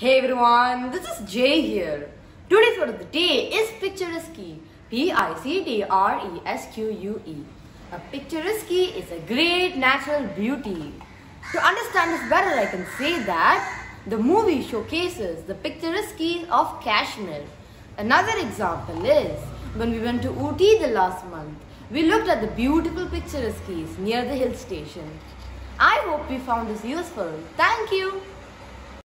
Hey everyone, this is Jay here. Today's word of the day is picturesque. P-I-C-T-R-E-S-Q-U-E. A picturesque is a great natural beauty. To understand this better, I can say that the movie showcases the picturesque of Kashmir. Another example is when we went to Ooty the last month, we looked at the beautiful picturesque near the hill station. I hope you found this useful. Thank you.